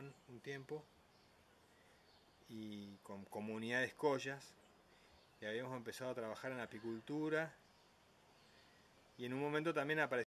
Un tiempo y con comunidades collas y habíamos empezado a trabajar en apicultura y en un momento también apareció